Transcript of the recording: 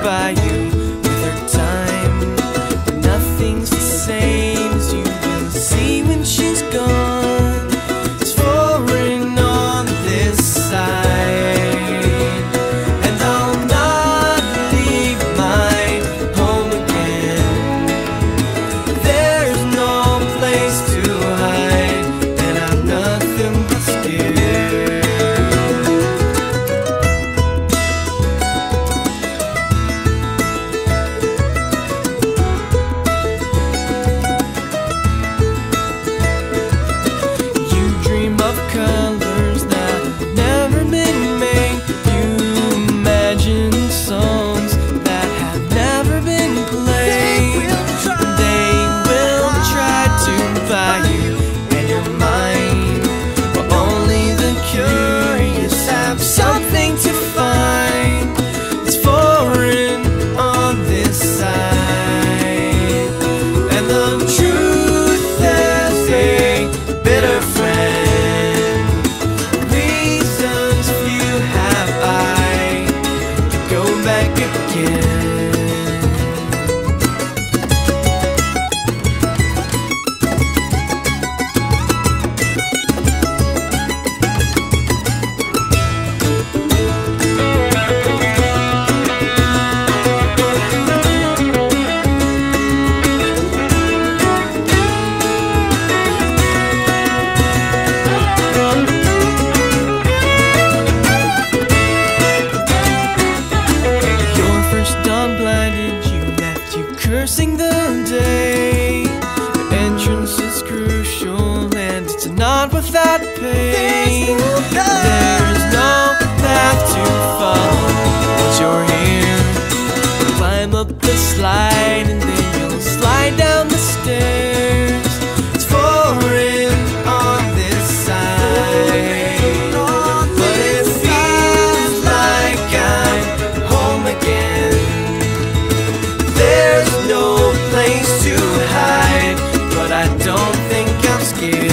goodbye That pain. There's no path to follow, Once you're here. Climb up the slide and then you'll slide down the stairs. It's foreign on this side, but it feels like I'm home again. There's no place to hide, but I don't think I'm scared.